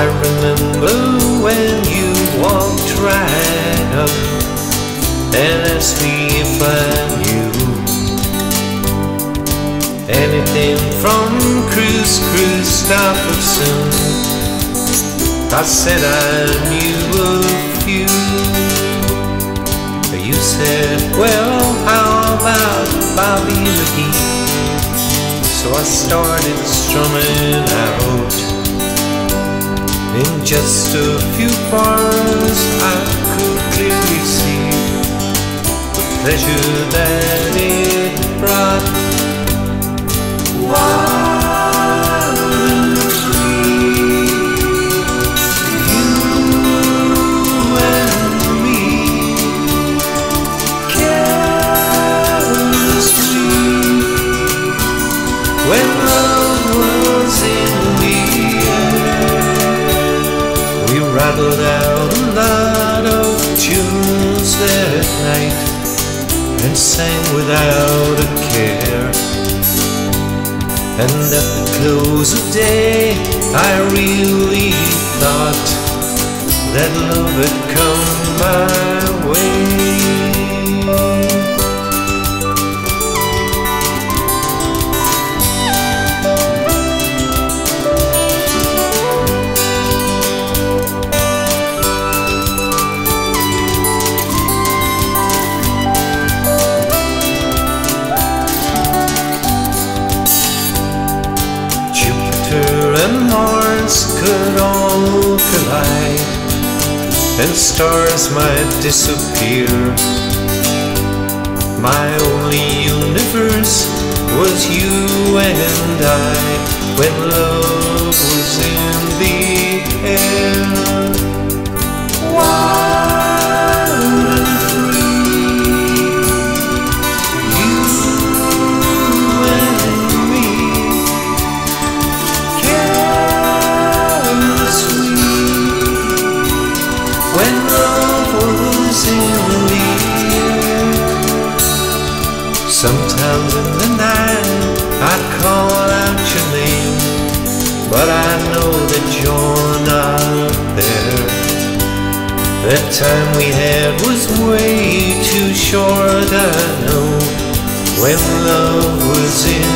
I remember when you walked right up and asked me if I knew anything from Kris Kristofferson. I said I knew a few. You said, well, how about Bobby McGee? So I started strumming out. Just a few bars, I could clearly see the pleasure that it brought. Wild and free, you and me, carelessly. When rattled out a lot of tunes that night and sang without a care. And at the close of day, I really thought that love had come my way. And Mars could all collide, and stars might disappear. My only universe was you and I when love Sometimes in the night I'd call out your name, but I know that you're not there. That time we had was way too short, I know, when love was in